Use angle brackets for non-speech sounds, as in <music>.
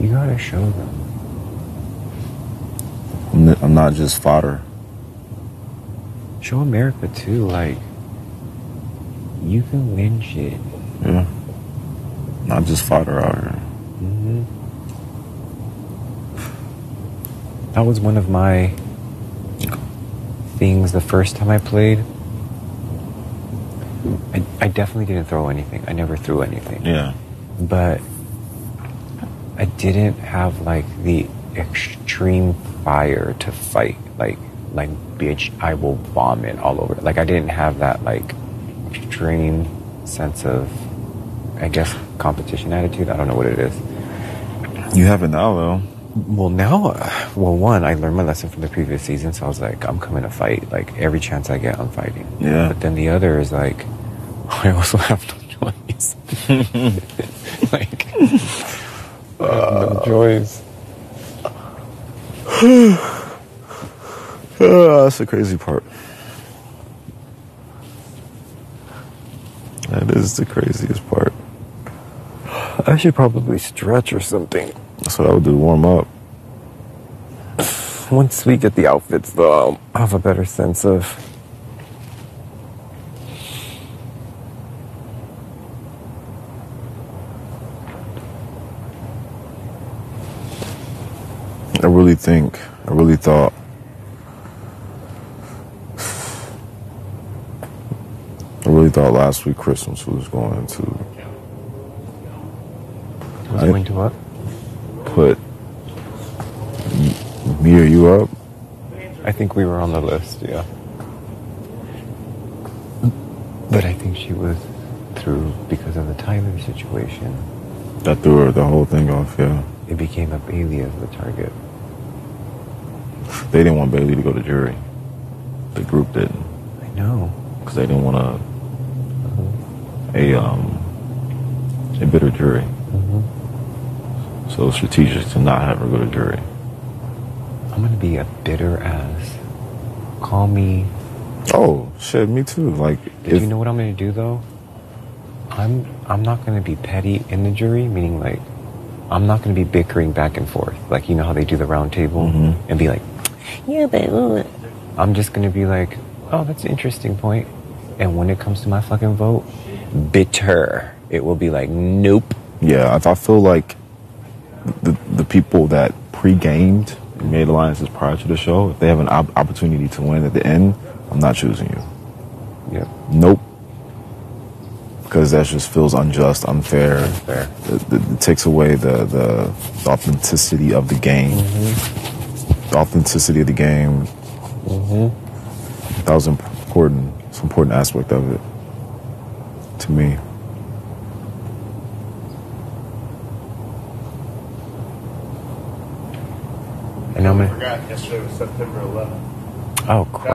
You gotta show them. I'm not just fodder. Show America too, like, you can win shit. Yeah. Not just fodder out here. Mm-hmm. That was one of my things the first time I played. I, I definitely didn't throw anything. I never threw anything. Yeah. But I didn't have like the extreme fire to fight. Like, like, bitch, I will vomit all over. Like, I didn't have that like extreme sense of, I guess, competition attitude. I don't know what it is. You have it now though. Well, now, uh, well, one, I learned my lesson from the previous season, so I was like, I'm coming to fight. Like, every chance I get, I'm fighting. Yeah. But then the other is like, <laughs> I also have no choice. <laughs> <laughs> like, No choice. Uh, that's the crazy part. That is the craziest part. I should probably stretch or something. That's what I would do. Warm up. Once we get the outfits, though, I'll have a better sense of. I really think. I really thought. I really thought last week Christmas was going to Was going to what? put me or you up. I think we were on the list, yeah. But I think she was through because of the Tyler situation. That threw her the whole thing off. Yeah, It became a as the target. They didn't want Bayleigh to go to jury. The group didn't I know. because they didn't want a a um a bitter jury. So it was strategic to not have her go to jury. I'm gonna be a bitter ass. Call me. Oh shit, me too. Like, Did if, you know what I'm gonna do though? I'm I'm not gonna be petty in the jury, meaning like I'm not gonna be bickering back and forth. Like you know how they do the round table Mhm. and be like, yeah, but uh," I'm just gonna be like, oh, that's an interesting point. And when it comes to my fucking vote, bitter. It will be like, nope. yeah, I, I feel like the the people that pre-gamed and made alliances prior to the show, if they have an op- opportunity to win at the end, I'm not choosing you. Yep. Nope. Because that just feels unjust, unfair. Fair. It, it, it takes away the, the, the authenticity of the game. The authenticity of the game. Mm-hmm. That was important. It's an important aspect of it to me. And I'm I forgot yesterday was September 11th. Oh crap.